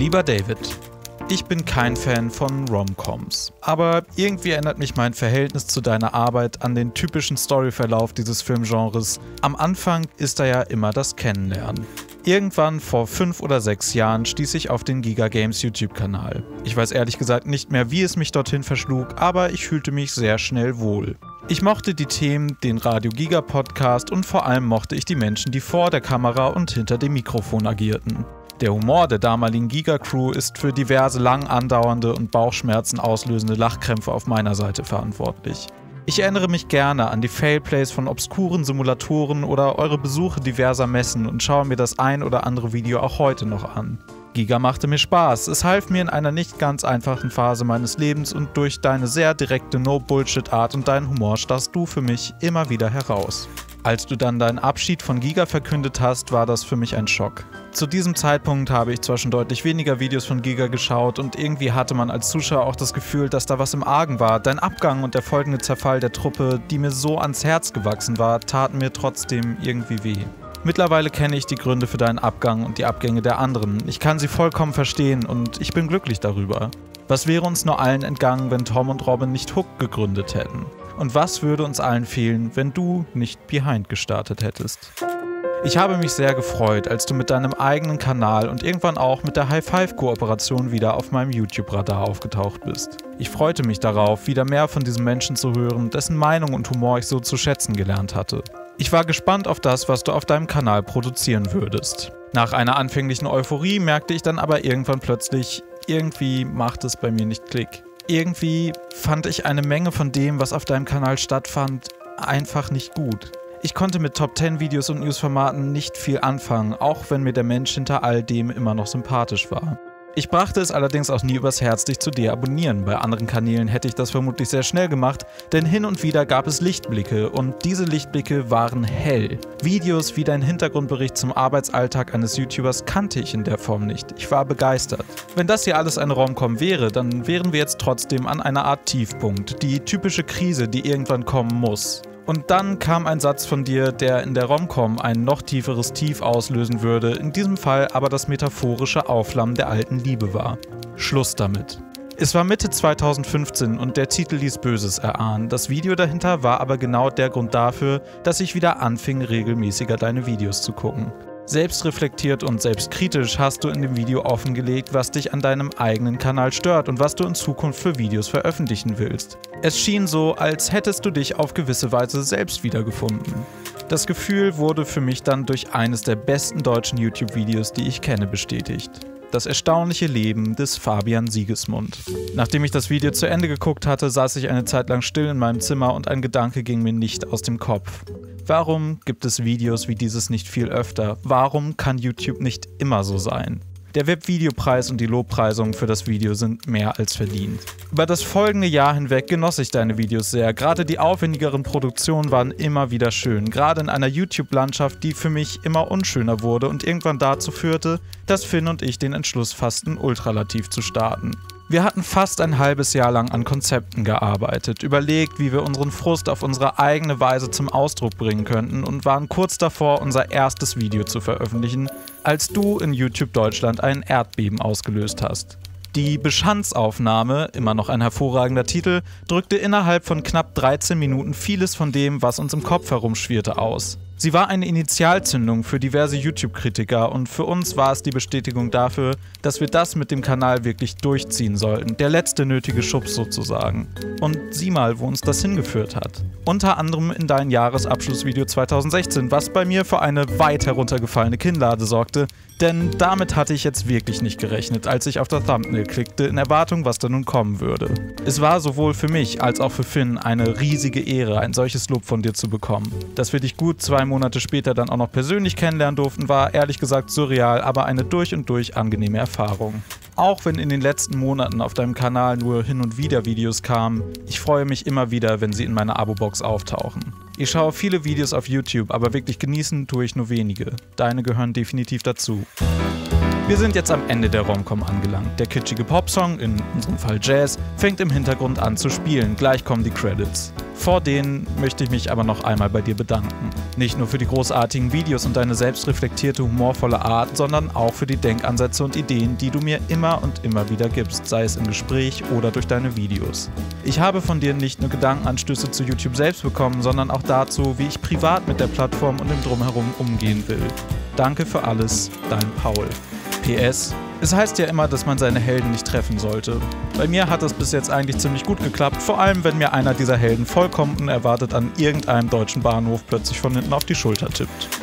Lieber David, ich bin kein Fan von Romcoms, aber irgendwie erinnert mich mein Verhältnis zu deiner Arbeit an den typischen Storyverlauf dieses Filmgenres. Am Anfang ist da ja immer das Kennenlernen. Irgendwann vor fünf oder sechs Jahren stieß ich auf den Giga Games YouTube-Kanal. Ich weiß ehrlich gesagt nicht mehr, wie es mich dorthin verschlug, aber ich fühlte mich sehr schnell wohl. Ich mochte die Themen, den Radio Giga Podcast und vor allem mochte ich die Menschen, die vor der Kamera und hinter dem Mikrofon agierten. Der Humor der damaligen Giga-Crew ist für diverse lang andauernde und Bauchschmerzen auslösende Lachkrämpfe auf meiner Seite verantwortlich. Ich erinnere mich gerne an die Failplays von obskuren Simulatoren oder eure Besuche diverser Messen und schaue mir das ein oder andere Video auch heute noch an. Giga machte mir Spaß, es half mir in einer nicht ganz einfachen Phase meines Lebens und durch deine sehr direkte No-Bullshit-Art und deinen Humor stachst du für mich immer wieder heraus. Als du dann deinen Abschied von Giga verkündet hast, war das für mich ein Schock. Zu diesem Zeitpunkt habe ich zwar schon deutlich weniger Videos von Giga geschaut und irgendwie hatte man als Zuschauer auch das Gefühl, dass da was im Argen war. Dein Abgang und der folgende Zerfall der Truppe, die mir so ans Herz gewachsen war, taten mir trotzdem irgendwie weh. Mittlerweile kenne ich die Gründe für deinen Abgang und die Abgänge der anderen. Ich kann sie vollkommen verstehen und ich bin glücklich darüber. Was wäre uns nur allen entgangen, wenn Tom und Robin nicht Hook gegründet hätten? Und was würde uns allen fehlen, wenn du nicht Behind gestartet hättest? Ich habe mich sehr gefreut, als du mit deinem eigenen Kanal und irgendwann auch mit der High Five Kooperation wieder auf meinem YouTube-Radar aufgetaucht bist. Ich freute mich darauf, wieder mehr von diesem Menschen zu hören, dessen Meinung und Humor ich so zu schätzen gelernt hatte. Ich war gespannt auf das, was du auf deinem Kanal produzieren würdest. Nach einer anfänglichen Euphorie merkte ich dann aber irgendwann plötzlich, irgendwie macht es bei mir nicht Klick irgendwie fand ich eine Menge von dem, was auf deinem Kanal stattfand, einfach nicht gut. Ich konnte mit Top 10 Videos und Newsformaten nicht viel anfangen, auch wenn mir der Mensch hinter all dem immer noch sympathisch war. Ich brachte es allerdings auch nie übers Herz, dich zu deabonnieren. Bei anderen Kanälen hätte ich das vermutlich sehr schnell gemacht, denn hin und wieder gab es Lichtblicke und diese Lichtblicke waren hell. Videos wie dein Hintergrundbericht zum Arbeitsalltag eines YouTubers kannte ich in der Form nicht. Ich war begeistert. Wenn das hier alles eine Romcom wäre, dann wären wir jetzt trotzdem an einer Art Tiefpunkt. Die typische Krise, die irgendwann kommen muss. Und dann kam ein Satz von dir, der in der Romcom ein noch tieferes Tief auslösen würde, in diesem Fall aber das metaphorische Aufflammen der alten Liebe war. Schluss damit. Es war Mitte 2015 und der Titel ließ Böses erahnen. Das Video dahinter war aber genau der Grund dafür, dass ich wieder anfing, regelmäßiger deine Videos zu gucken. Selbstreflektiert und selbstkritisch hast du in dem Video offengelegt, was dich an deinem eigenen Kanal stört und was du in Zukunft für Videos veröffentlichen willst. Es schien so, als hättest du dich auf gewisse Weise selbst wiedergefunden. Das Gefühl wurde für mich dann durch eines der besten deutschen YouTube-Videos, die ich kenne, bestätigt. Das erstaunliche Leben des Fabian Siegesmund. Nachdem ich das Video zu Ende geguckt hatte, saß ich eine Zeit lang still in meinem Zimmer und ein Gedanke ging mir nicht aus dem Kopf. Warum gibt es Videos wie dieses nicht viel öfter? Warum kann YouTube nicht immer so sein? Der Webvideopreis und die Lobpreisungen für das Video sind mehr als verdient. Über das folgende Jahr hinweg genoss ich deine Videos sehr. Gerade die aufwendigeren Produktionen waren immer wieder schön. Gerade in einer YouTube-Landschaft, die für mich immer unschöner wurde und irgendwann dazu führte, dass Finn und ich den Entschluss fassten, ultralativ zu starten. Wir hatten fast ein halbes Jahr lang an Konzepten gearbeitet, überlegt, wie wir unseren Frust auf unsere eigene Weise zum Ausdruck bringen könnten und waren kurz davor, unser erstes Video zu veröffentlichen, als du in YouTube Deutschland ein Erdbeben ausgelöst hast. Die Beschanzaufnahme, immer noch ein hervorragender Titel, drückte innerhalb von knapp 13 Minuten vieles von dem, was uns im Kopf herumschwirrte, aus. Sie war eine Initialzündung für diverse YouTube-Kritiker und für uns war es die Bestätigung dafür, dass wir das mit dem Kanal wirklich durchziehen sollten. Der letzte nötige Schubs sozusagen. Und sieh mal, wo uns das hingeführt hat. Unter anderem in dein Jahresabschlussvideo 2016, was bei mir für eine weit heruntergefallene Kinnlade sorgte, denn damit hatte ich jetzt wirklich nicht gerechnet, als ich auf das Thumbnail klickte, in Erwartung, was da nun kommen würde. Es war sowohl für mich als auch für Finn eine riesige Ehre, ein solches Lob von dir zu bekommen. Dass wir dich gut zwei Monate später dann auch noch persönlich kennenlernen durften, war ehrlich gesagt surreal, aber eine durch und durch angenehme Erfahrung. Auch wenn in den letzten Monaten auf deinem Kanal nur hin und wieder Videos kamen, ich freue mich immer wieder, wenn sie in meiner Abo-Box auftauchen. Ich schaue viele Videos auf YouTube, aber wirklich genießen tue ich nur wenige. Deine gehören definitiv dazu. Wir sind jetzt am Ende der Romcom angelangt. Der kitschige Popsong, in unserem Fall Jazz, fängt im Hintergrund an zu spielen. Gleich kommen die Credits. Vor denen möchte ich mich aber noch einmal bei dir bedanken. Nicht nur für die großartigen Videos und deine selbstreflektierte, humorvolle Art, sondern auch für die Denkansätze und Ideen, die du mir immer und immer wieder gibst, sei es im Gespräch oder durch deine Videos. Ich habe von dir nicht nur Gedankenanstöße zu YouTube selbst bekommen, sondern auch dazu, wie ich privat mit der Plattform und dem Drumherum umgehen will. Danke für alles, dein Paul. PS, es heißt ja immer, dass man seine Helden nicht treffen sollte. Bei mir hat das bis jetzt eigentlich ziemlich gut geklappt, vor allem wenn mir einer dieser Helden vollkommen unerwartet an irgendeinem deutschen Bahnhof plötzlich von hinten auf die Schulter tippt.